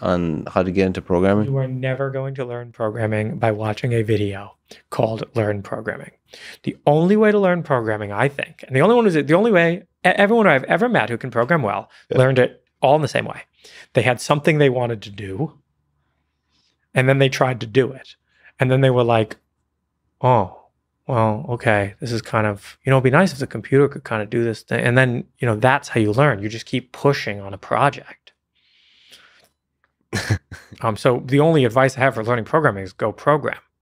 on how to get into programming? You are never going to learn programming by watching a video called Learn Programming. The only way to learn programming, I think, and the only one is the only way everyone I've ever met who can program well Yeah. learned it all in the same way. They had something they wanted to do, and then they tried to do it. And then they were like, oh, well, okay, this is kind of, you know, it'd be nice if the computer could kind of do this thing. And then, you know, that's how you learn. You just keep pushing on a project. Um, so the only advice I have for learning programming is go program.